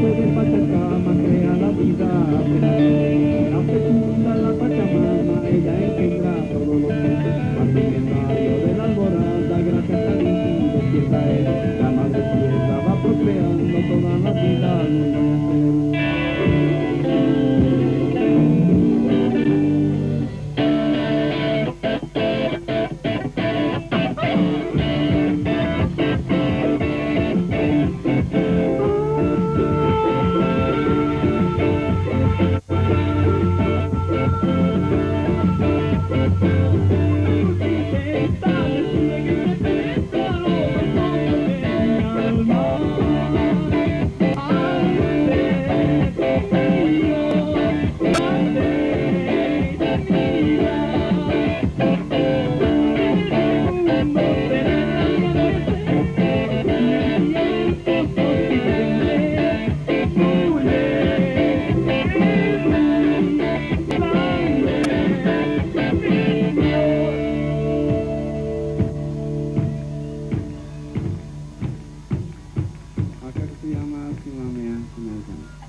puede Pachacama crea la vida será fecunda la Pachamama ella engendra todos los Lincoln.